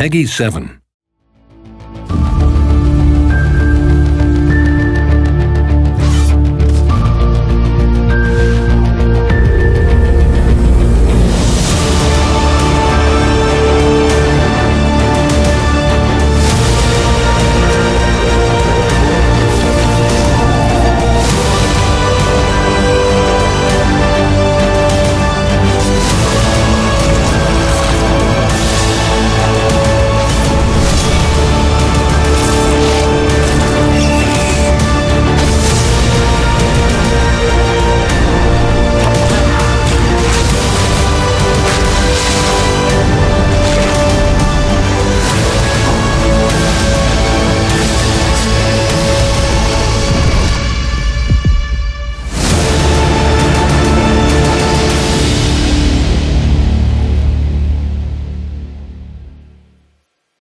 Peggy 7.